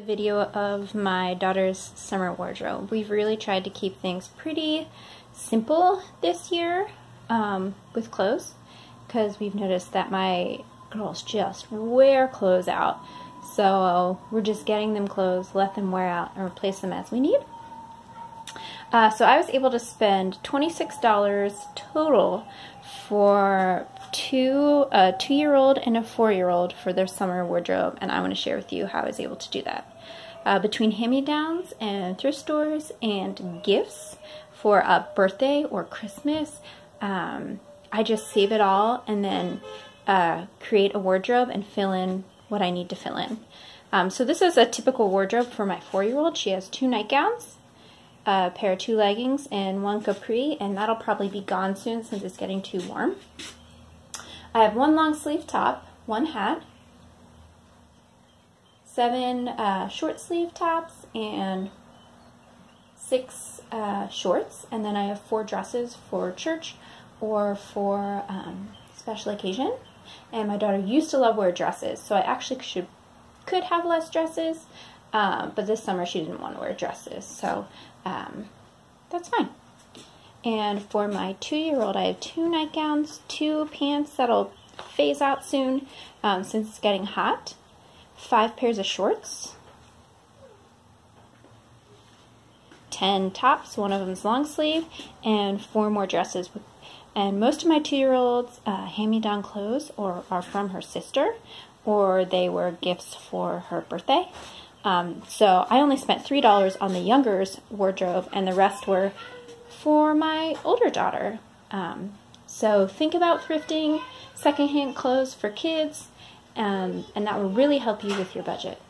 A video of my daughter's summer wardrobe. We've really tried to keep things pretty simple this year um, with clothes because we've noticed that my girls just wear clothes out. So we're just getting them clothes, let them wear out, and replace them as we need. Uh, so I was able to spend $26 total for two a two-year-old and a four-year-old for their summer wardrobe, and I want to share with you how I was able to do that. Uh, between hand-me-downs and thrift stores and gifts for a birthday or Christmas, um, I just save it all and then uh, create a wardrobe and fill in what I need to fill in. Um, so this is a typical wardrobe for my four-year-old. She has two nightgowns, a pair of two leggings, and one capri, and that'll probably be gone soon since it's getting too warm. I have one long sleeve top, one hat, seven uh, short sleeve tops, and six uh, shorts. And then I have four dresses for church or for um, special occasion. And my daughter used to love wear dresses, so I actually should could have less dresses. Um, but this summer she didn't want to wear dresses, so um, that's fine. And for my two-year-old, I have two nightgowns, two pants that'll phase out soon um, since it's getting hot, five pairs of shorts, 10 tops, one of them's long sleeve, and four more dresses. And most of my two-year-olds uh, hand-me-down clothes or are from her sister, or they were gifts for her birthday. Um, so I only spent $3 on the younger's wardrobe, and the rest were for my older daughter. Um, so think about thrifting secondhand clothes for kids, um, and that will really help you with your budget.